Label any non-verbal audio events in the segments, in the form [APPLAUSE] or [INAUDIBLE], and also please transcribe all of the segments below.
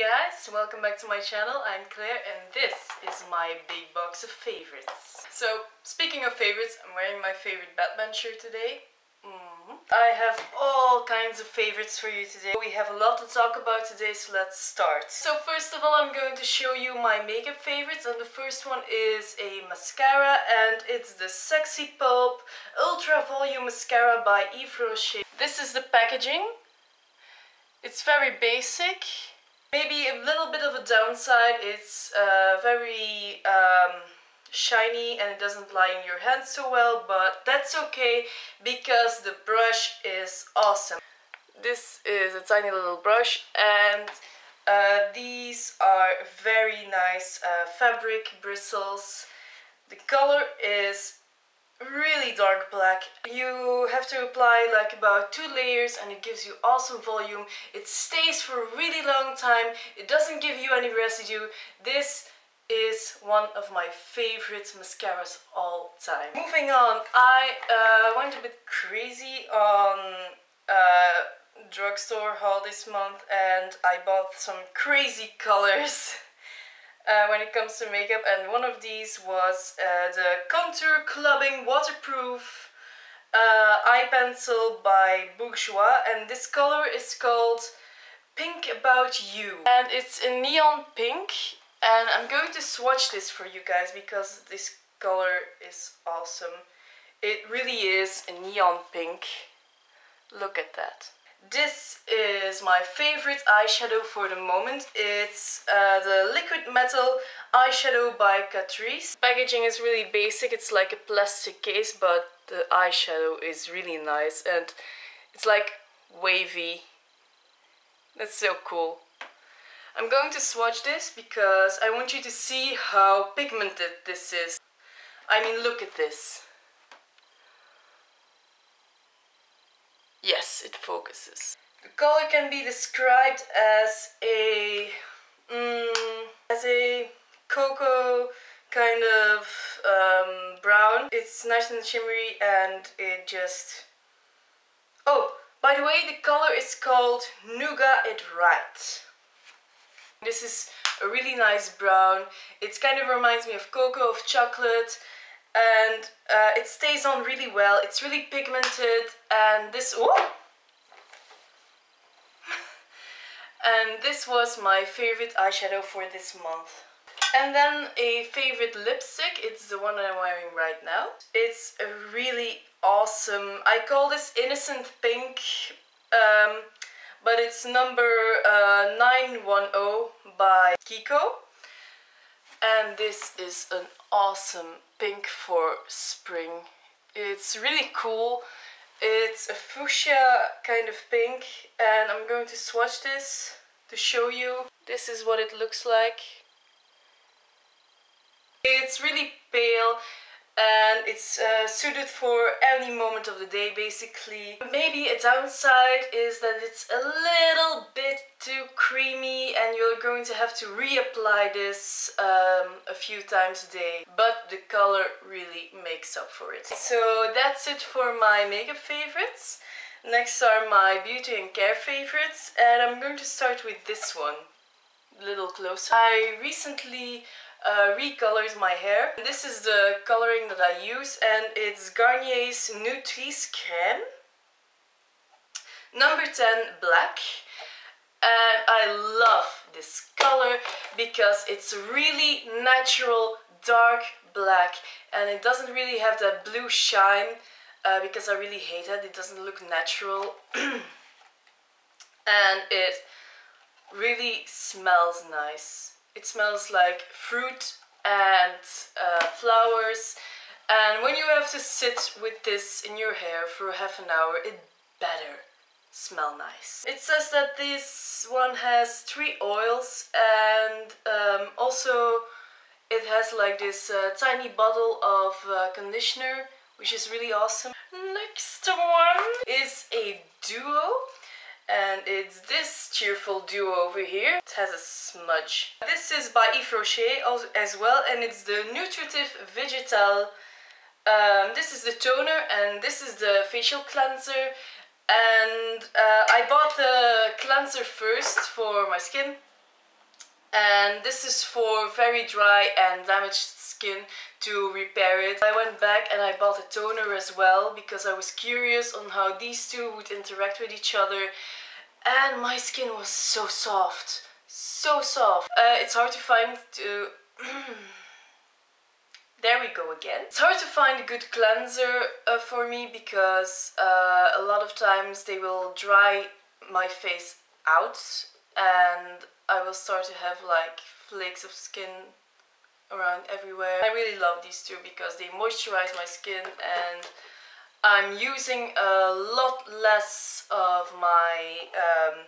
guys, welcome back to my channel. I'm Claire and this is my big box of favorites. So, speaking of favorites, I'm wearing my favorite Batman shirt today. Mm -hmm. I have all kinds of favorites for you today. We have a lot to talk about today, so let's start. So first of all, I'm going to show you my makeup favorites and the first one is a mascara and it's the Sexy Pulp Ultra Volume Mascara by Yves Rocher. This is the packaging. It's very basic. Maybe a little bit of a downside, it's uh, very um, shiny and it doesn't lie in your hand so well, but that's okay because the brush is awesome. This is a tiny little brush and uh, these are very nice uh, fabric bristles. The color is really dark black. You have to apply like about two layers and it gives you awesome volume. It stays for a really long time. It doesn't give you any residue. This is one of my favorite mascaras all time. Moving on, I uh, went a bit crazy on uh, drugstore haul this month and I bought some crazy [LAUGHS] colors. Uh, when it comes to makeup and one of these was uh, the Contour Clubbing Waterproof uh, Eye Pencil by Bourjois and this color is called Pink About You and it's a neon pink and I'm going to swatch this for you guys because this color is awesome. It really is a neon pink. Look at that. This is my favorite eyeshadow for the moment. It's uh, the Liquid Metal eyeshadow by Catrice. Packaging is really basic, it's like a plastic case, but the eyeshadow is really nice and it's like wavy. That's so cool. I'm going to swatch this because I want you to see how pigmented this is. I mean, look at this. Yes, it focuses. The color can be described as a mm, as a cocoa kind of um, brown. It's nice and shimmery and it just... Oh, by the way, the color is called Nougat It Right. This is a really nice brown. It kind of reminds me of cocoa, of chocolate and uh, it stays on really well. It's really pigmented and this oh! [LAUGHS] and this was my favorite eyeshadow for this month. And then a favorite lipstick, it's the one I'm wearing right now. It's a really awesome, I call this Innocent Pink, um, but it's number uh, 910 by Kiko. And this is an awesome pink for spring. It's really cool. It's a fuchsia kind of pink and I'm going to swatch this to show you. This is what it looks like. It's really and it's uh, suited for any moment of the day basically. Maybe a downside is that it's a little bit too creamy and you're going to have to reapply this um, a few times a day but the color really makes up for it. So that's it for my makeup favorites. Next are my beauty and care favorites and I'm going to start with this one. A little closer. I recently uh, recolors my hair. This is the coloring that I use and it's Garnier's Nutrisse Crème. Number 10 Black. And I love this color because it's really natural dark black and it doesn't really have that blue shine uh, because I really hate it. It doesn't look natural [CLEARS THROAT] and it really smells nice. It smells like fruit and uh, flowers and when you have to sit with this in your hair for half an hour it better smell nice. It says that this one has three oils and um, also it has like this uh, tiny bottle of uh, conditioner which is really awesome. Next one is a duo and it's this cheerful duo over here. It has a smudge. This is by Yves Rocher as well and it's the Nutritive Vegetal. Um, this is the toner and this is the facial cleanser and uh, I bought the cleanser first for my skin and this is for very dry and damaged skin to repair it. I went back and I bought a toner as well because I was curious on how these two would interact with each other and my skin was so soft, so soft. Uh, it's hard to find to... [CLEARS THROAT] there we go again. It's hard to find a good cleanser uh, for me because uh, a lot of times they will dry my face out and I will start to have like flakes of skin around everywhere. I really love these two because they moisturize my skin and I'm using a lot less of my um,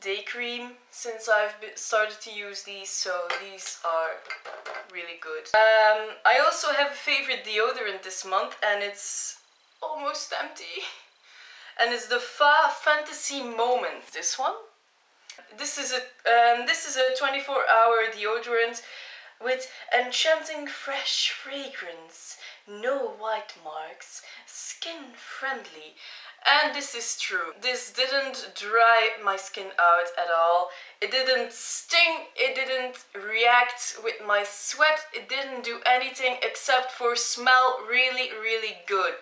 day cream since I've started to use these so these are really good. Um, I also have a favorite deodorant this month and it's almost empty [LAUGHS] and it's the Fa Fantasy Moment. This one. This is a um, this is a 24 hour deodorant with enchanting fresh fragrance, no white marks, skin friendly. And this is true. This didn't dry my skin out at all. It didn't sting, it didn't react with my sweat, it didn't do anything except for smell really, really good.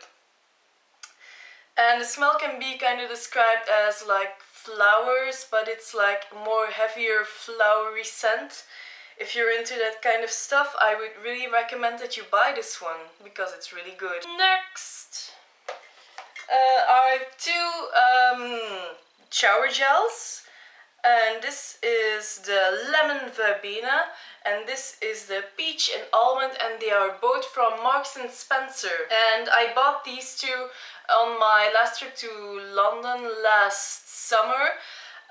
And the smell can be kind of described as like flowers, but it's like more heavier flowery scent. If you're into that kind of stuff, I would really recommend that you buy this one because it's really good. Next uh, are two um, shower gels and this is the lemon verbena and this is the peach and almond and they are both from Marks and Spencer and I bought these two on my last trip to London last summer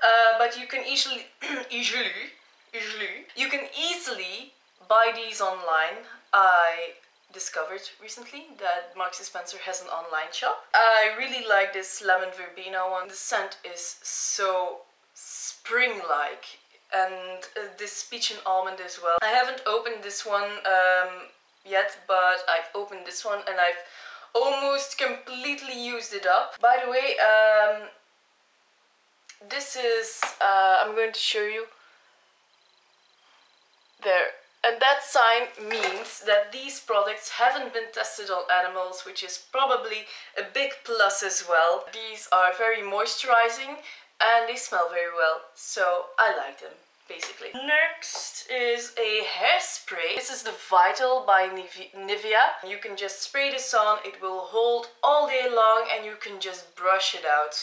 uh, but you can easily [CLEARS THROAT] easily easily you can easily buy these online I discovered recently that Marks & Spencer has an online shop. I really like this lemon verbena one. The scent is so spring-like and uh, this peach and almond as well. I haven't opened this one um, yet, but I've opened this one and I've almost completely used it up. By the way, um, this is, uh, I'm going to show you there. And that sign means that these products haven't been tested on animals, which is probably a big plus as well. These are very moisturizing and they smell very well, so I like them basically. Next is a hairspray. This is the Vital by Nivea. You can just spray this on, it will hold all day long and you can just brush it out.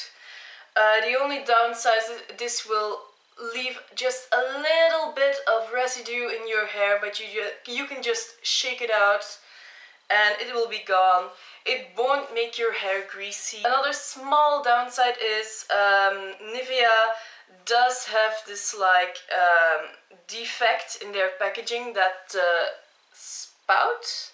Uh, the only downside is this will leave just a little bit of residue in your hair, but you, you can just shake it out and it will be gone. It won't make your hair greasy. Another small downside is um, Nivea does have this like um, defect in their packaging that uh, spout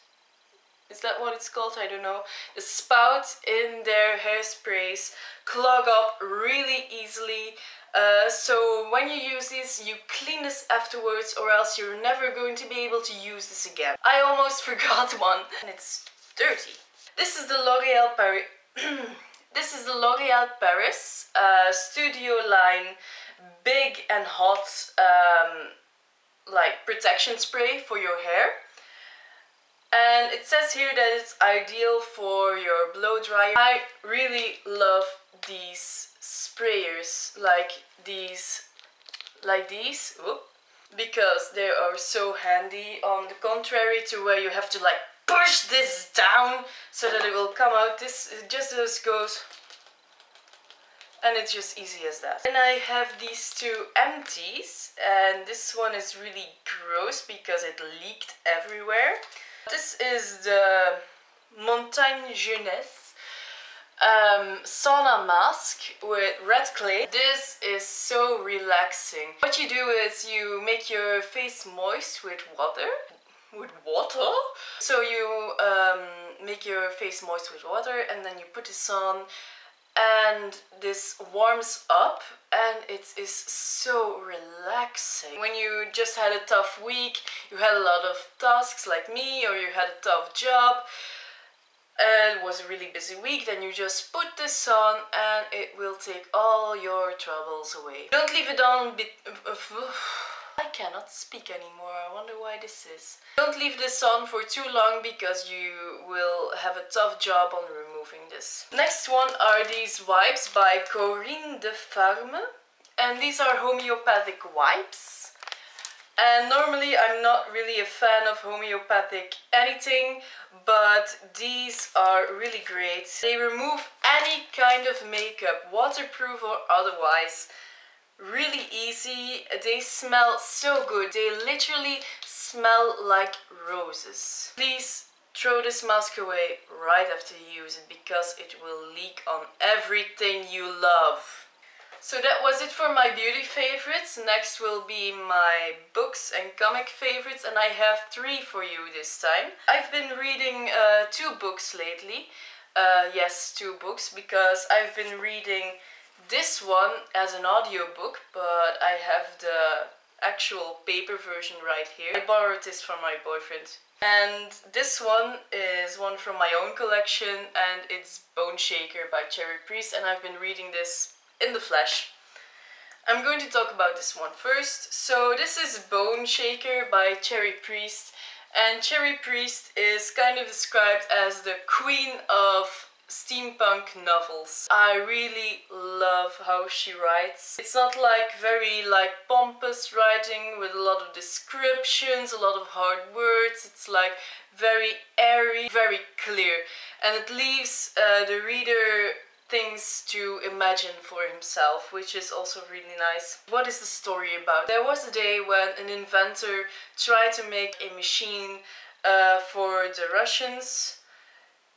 is that what it's called? I don't know. The spouts in their hairsprays clog up really easily. Uh, so when you use this, you clean this afterwards or else you're never going to be able to use this again. I almost [LAUGHS] forgot one and it's dirty. This is the L'Oreal Paris. [CLEARS THROAT] this is the L'Oreal Paris uh, Studio Line Big and Hot um, like protection spray for your hair. And it says here that it's ideal for your blow dryer. I really love these sprayers, like these, like these, because they are so handy. On the contrary to where you have to like push this down so that it will come out. This just as goes and it's just easy as that. And I have these two empties and this one is really gross because it leaked everywhere. This is the Montagne Jeunesse um, sauna mask with red clay. This is so relaxing. What you do is you make your face moist with water. With water? So you um, make your face moist with water and then you put this on and this warms up and it is so relaxing. When you just had a tough week, you had a lot of tasks like me or you had a tough job it was a really busy week, then you just put this on and it will take all your troubles away. Don't leave it on [SIGHS] I cannot speak anymore. I wonder why this is. Don't leave this on for too long because you will have a tough job on removing this. Next one are these wipes by Corine de Farme. And these are homeopathic wipes. And normally I'm not really a fan of homeopathic anything, but these are really great. They remove any kind of makeup, waterproof or otherwise. Really easy, they smell so good. They literally smell like roses. Please throw this mask away right after you use it because it will leak on everything you love. So that was it for my beauty favorites. Next will be my books and comic favorites and I have three for you this time. I've been reading uh, two books lately. Uh, yes, two books because I've been reading this one as an audiobook but I have the actual paper version right here. I borrowed this from my boyfriend. And this one is one from my own collection and it's Boneshaker by Cherie Priest and I've been reading this in the flesh. I'm going to talk about this one first. So this is Boneshaker by Cherie Priest and Cherie Priest is kind of described as the queen of steampunk novels. I really love how she writes. It's not like very like pompous writing with a lot of descriptions, a lot of hard words. It's like very airy, very clear and it leaves uh, the reader things to imagine for himself, which is also really nice. What is the story about? There was a day when an inventor tried to make a machine uh, for the Russians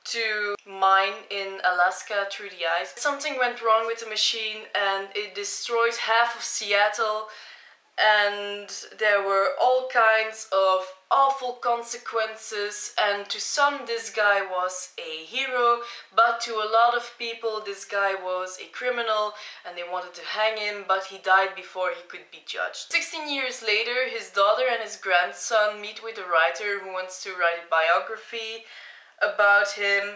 to mine in Alaska through the ice. Something went wrong with the machine and it destroyed half of Seattle and there were all kinds of awful consequences and to some this guy was a hero but to a lot of people this guy was a criminal and they wanted to hang him but he died before he could be judged. 16 years later his daughter and his grandson meet with a writer who wants to write a biography about him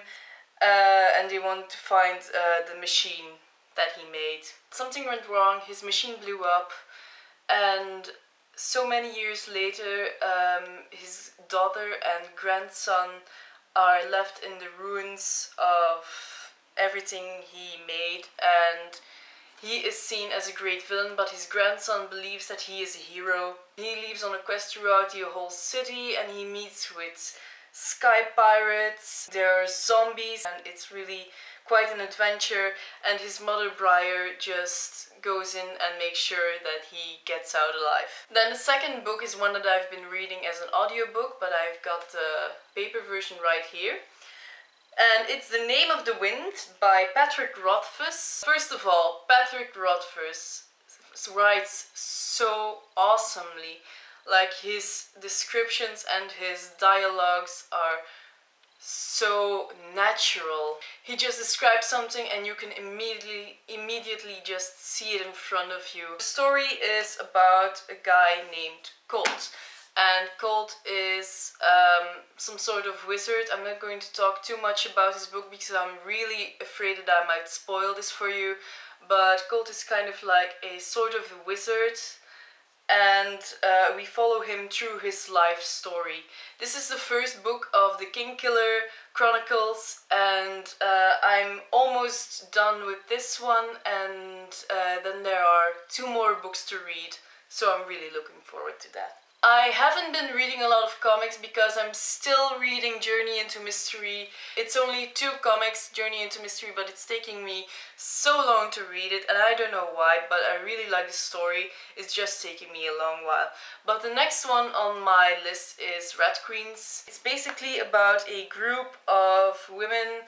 uh, and they want to find uh, the machine that he made. Something went wrong, his machine blew up and so many years later um, his daughter and grandson are left in the ruins of everything he made and he is seen as a great villain but his grandson believes that he is a hero. He leaves on a quest throughout the whole city and he meets with sky pirates, there are zombies and it's really quite an adventure and his mother Briar just goes in and makes sure that he gets out alive. Then the second book is one that I've been reading as an audiobook but I've got the paper version right here. And it's The Name of the Wind by Patrick Rothfuss. First of all, Patrick Rothfuss writes so awesomely. Like his descriptions and his dialogues are so natural. He just describes something and you can immediately immediately just see it in front of you. The story is about a guy named Colt. And Colt is um, some sort of wizard. I'm not going to talk too much about his book because I'm really afraid that I might spoil this for you. But Colt is kind of like a sort of wizard and uh, we follow him through his life story. This is the first book of the Kingkiller Chronicles and uh, I'm almost done with this one and uh, then there are two more books to read so I'm really looking forward to that. I haven't been reading a lot of comics because I'm still reading Journey into Mystery. It's only two comics, Journey into Mystery, but it's taking me so long to read it and I don't know why, but I really like the story. It's just taking me a long while. But the next one on my list is Rat Queens. It's basically about a group of women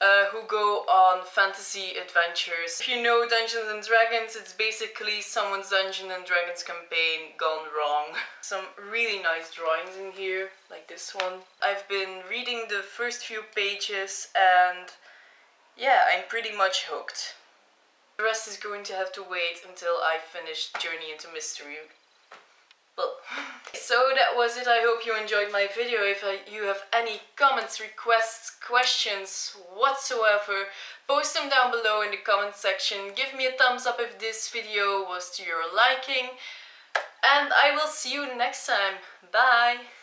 uh, who go on fantasy adventures. If you know Dungeons and Dragons, it's basically someone's Dungeons and Dragons campaign gone wrong. [LAUGHS] Some really nice drawings in here, like this one. I've been reading the first few pages and yeah, I'm pretty much hooked. The rest is going to have to wait until I finish Journey into Mystery. Well, so that was it. I hope you enjoyed my video. If uh, you have any comments, requests, questions whatsoever, post them down below in the comment section. Give me a thumbs up if this video was to your liking. And I will see you next time. Bye!